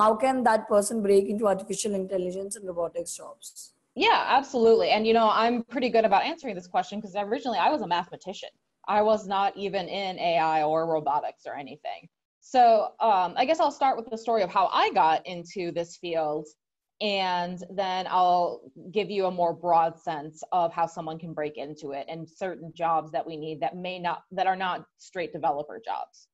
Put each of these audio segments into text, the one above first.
how can that person break into artificial intelligence and robotics jobs? Yeah, absolutely. And you know, I'm pretty good about answering this question because originally I was a mathematician. I was not even in AI or robotics or anything. So um, I guess I'll start with the story of how I got into this field, and then I'll give you a more broad sense of how someone can break into it and certain jobs that we need that may not that are not straight developer jobs.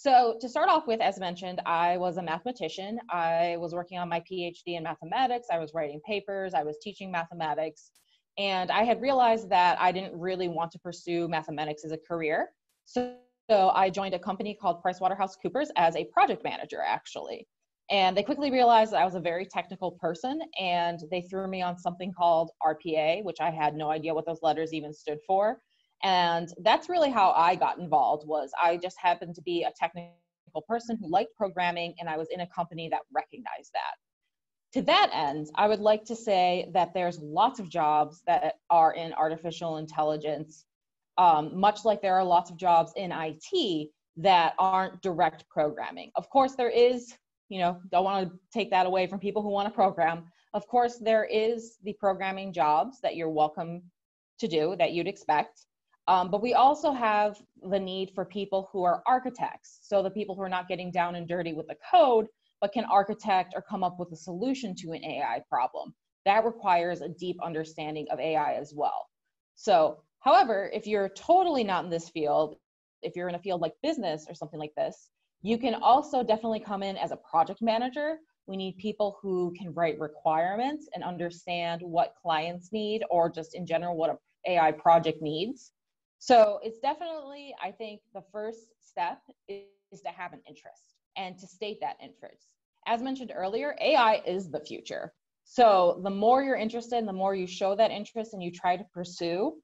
So to start off with, as mentioned, I was a mathematician. I was working on my PhD in mathematics. I was writing papers. I was teaching mathematics. And I had realized that I didn't really want to pursue mathematics as a career. So, so I joined a company called PricewaterhouseCoopers as a project manager, actually. And they quickly realized that I was a very technical person, and they threw me on something called RPA, which I had no idea what those letters even stood for and that's really how i got involved was i just happened to be a technical person who liked programming and i was in a company that recognized that. To that end i would like to say that there's lots of jobs that are in artificial intelligence um, much like there are lots of jobs in it that aren't direct programming. Of course there is you know don't want to take that away from people who want to program. Of course there is the programming jobs that you're welcome to do that you'd expect um, but we also have the need for people who are architects. So the people who are not getting down and dirty with the code, but can architect or come up with a solution to an AI problem. That requires a deep understanding of AI as well. So, however, if you're totally not in this field, if you're in a field like business or something like this, you can also definitely come in as a project manager. We need people who can write requirements and understand what clients need or just in general what an AI project needs. So it's definitely, I think, the first step is, to have an interest and to state that interest. As mentioned earlier, AI is the future. So the more you're interested the more you show that interest and you try to pursue,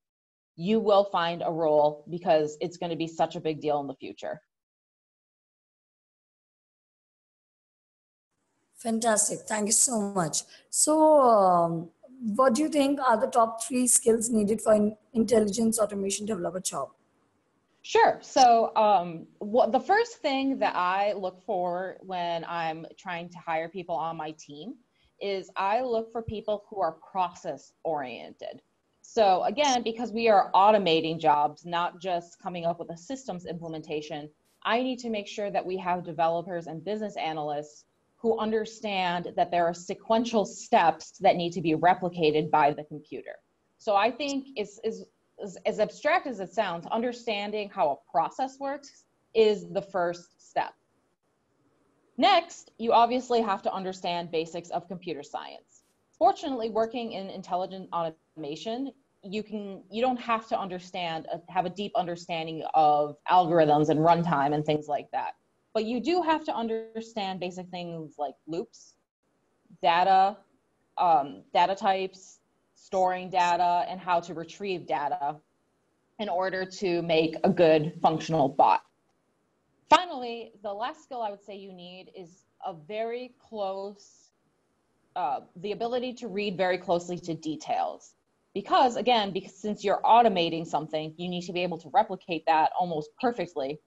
you will find a role because it's going to be such a big deal in the future. Fantastic. Thank you so much. So, um, what do you think are the top three skills needed for an intelligence automation developer job? Sure. So, um, the first thing that I look for when I'm trying to hire people on my team is I look for people who are process oriented. So, again, because we are automating jobs, not just coming up with a systems implementation, I need to make sure that we have developers and business analysts who understand that there are sequential steps that need to be replicated by the computer. So I think as abstract as it sounds, understanding how a process works is the first step. Next, you obviously have to understand basics of computer science. Fortunately, working in intelligent automation, you can you don't have to understand have a deep understanding of algorithms and runtime and things like that but you do have to understand basic things like loops, data, um, data types, storing data, and how to retrieve data in order to make a good functional bot. Finally, the last skill I would say you need is a very close, uh, the ability to read very closely to details. Because again, because since you're automating something, you need to be able to replicate that almost perfectly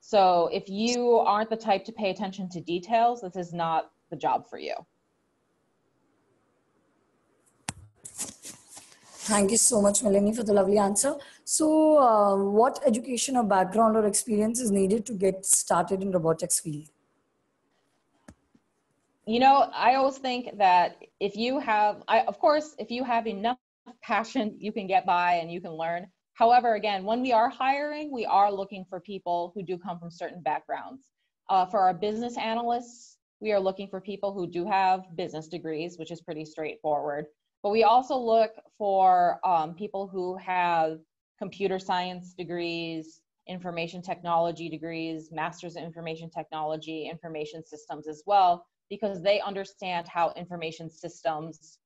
so if you aren't the type to pay attention to details, this is not the job for you. Thank you so much, Melanie, for the lovely answer. So, uh, what education or background or experience is needed to get started in robotics field? You know, I always think that if you have, I, of course, if you have enough passion, you can get by and you can learn. However, again, when we are hiring, we are looking for people who do come from certain backgrounds. Uh, for our business analysts, we are looking for people who do have business degrees, which is pretty straightforward. But we also look for um, people who have computer science degrees, information technology degrees, masters in information technology, information systems as well, because they understand how information systems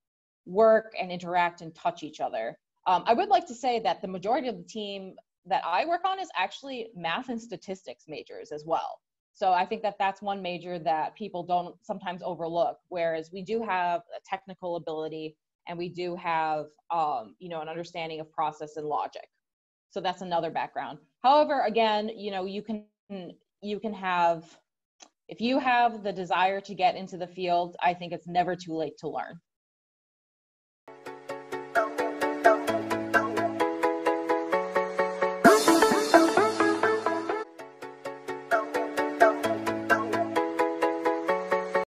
work and interact and touch each other. Um, I would like to say that the majority of the team that I work on is actually math and statistics majors as well. So I think that that's one major that people don't sometimes overlook. Whereas we do have a technical ability and we do have, um, you know, an understanding of process and logic. So that's another background. However, again, you know, you can you can have if you have the desire to get into the field, I think it's never too late to learn.